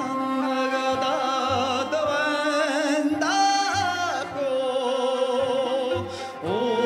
那个大渡河。